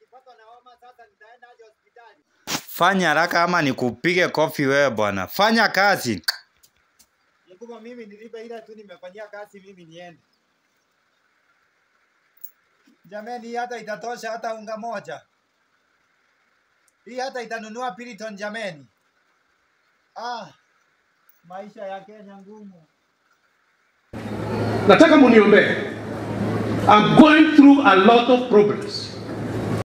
nikipatwa na homa sasa nitaenda aje hospitali? Fanya haraka ama nikupige kofi wewe bwana. Fanya kazi. Mkubwa, mimi nilipe ila tu nimefanyia kazi mimi niende. Jameni, hii hata itatosha hata unga moja. Hii hata itanunua Piriton jameni. Ah, maisha ya Kenya ngumu. nataka muniombee. I'm going through a lot of problems.